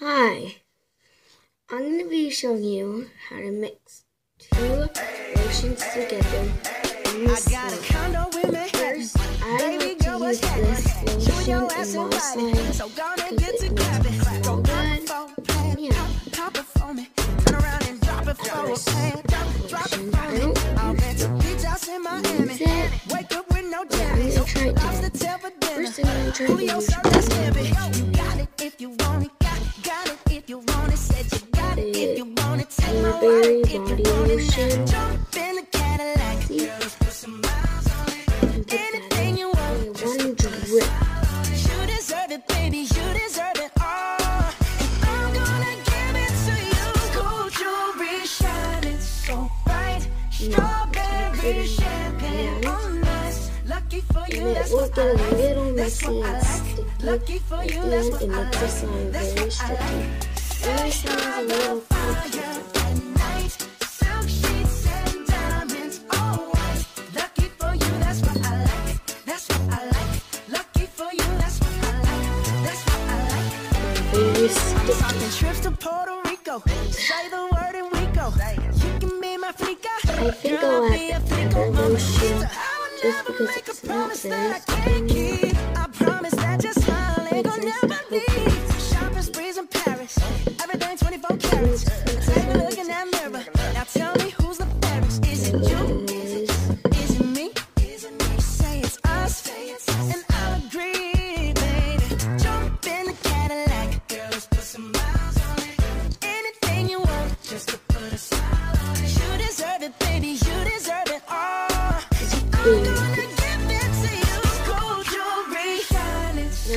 Hi, I'm going to be showing you how to mix two lotions together. Slime. First, I like to use this lotion in my slime because it. makes smell good. And yeah, other lotion, I use it. I'm going to try it today. First, I'm going to try the lotion. Burberry body lotion. See? And put that in. Only one drip. And it will get a little messy and sticky. At the end, it makes the slime very sticky. A little funky. I think I'll add the lotion just because it's not very sticky. I promise that your smile ain't Makes gonna nice never and leave. Shopping sprees in Paris. Everything 24 carats. Take a look in that mirror.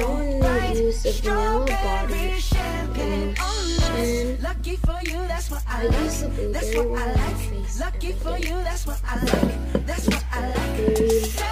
I'm gonna use vanilla body lotion. us. Lucky for you, that's what I like. use face Lucky for you, that's what I like. That's what I like.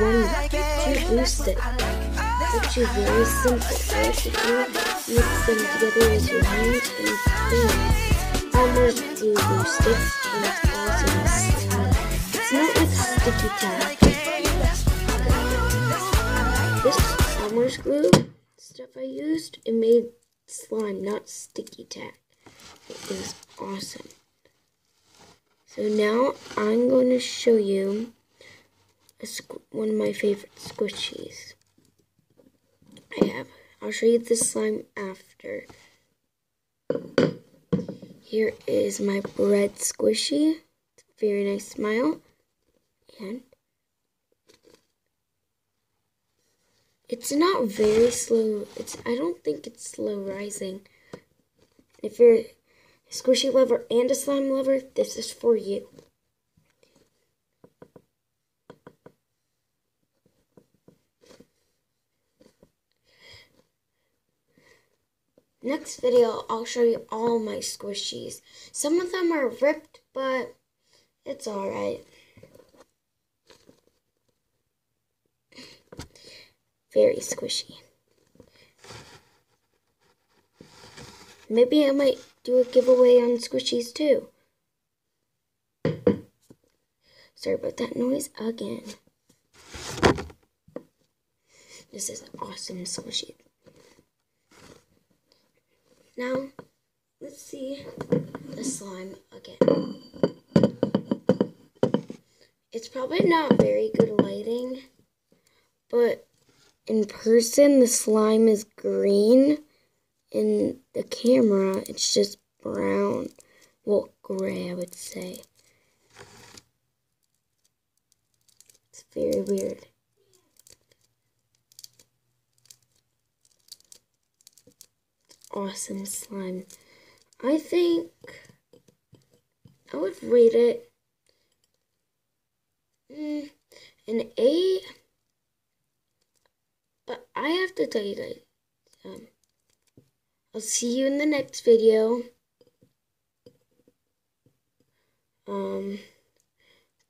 One to boost it. Actually very simple. All you mix them together with your hands and thumb. Almost to boost it, and it's awesome slime. It's not like sticky tack. This Elmer's glue stuff I used, it made slime, not sticky tack. It is awesome. So now I'm going to show you a one of my favorite squishies. I have. I'll show you the slime after. Here is my bread squishy. Very nice smile. And it's not very slow. It's I don't think it's slow rising. If you're a squishy lover and a slime lover, this is for you. Next video, I'll show you all my squishies. Some of them are ripped, but it's alright. Very squishy. Maybe I might do a giveaway on squishies too. Sorry about that noise again. This is awesome squishy. Now, let's see the slime again. It's probably not very good lighting, but in person the slime is green. In the camera, it's just brown. Well, gray, I would say. It's very weird. Awesome slime. I think I would rate it mm, an A. But I have to tell you guys, um, I'll see you in the next video. Um,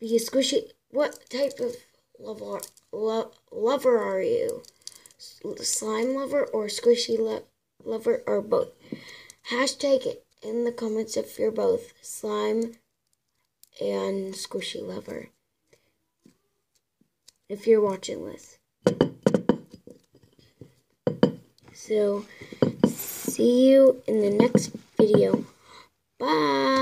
be a squishy. What type of lover lo, lover are you? Slime lover or squishy lo, lover or both? Hashtag it in the comments if you're both slime and squishy lover. If you're watching this. So, see you in the next video. Bye.